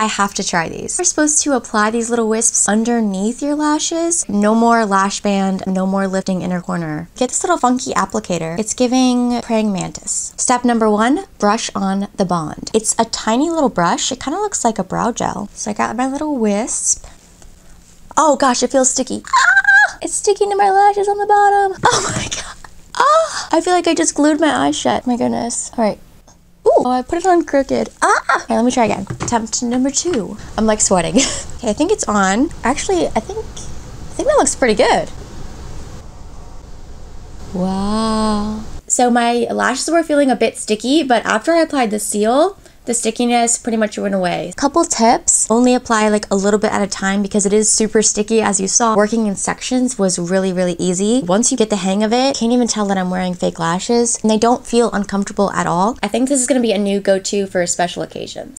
I have to try these. You're supposed to apply these little wisps underneath your lashes. No more lash band, no more lifting inner corner. Get this little funky applicator. It's giving praying mantis. Step number one, brush on the bond. It's a tiny little brush. It kind of looks like a brow gel. So I got my little wisp. Oh gosh, it feels sticky. Ah! It's sticking to my lashes on the bottom. Oh my god. Ah! I feel like I just glued my eyes shut. My goodness. All right. Oh, I put it on crooked. Ah! Okay, let me try again. Attempt number two. I'm like sweating. okay, I think it's on. Actually, I think, I think that looks pretty good. Wow. So my lashes were feeling a bit sticky, but after I applied the seal, the stickiness pretty much went away. Couple tips, only apply like a little bit at a time because it is super sticky as you saw. Working in sections was really, really easy. Once you get the hang of it, can't even tell that I'm wearing fake lashes and they don't feel uncomfortable at all. I think this is gonna be a new go-to for special occasions.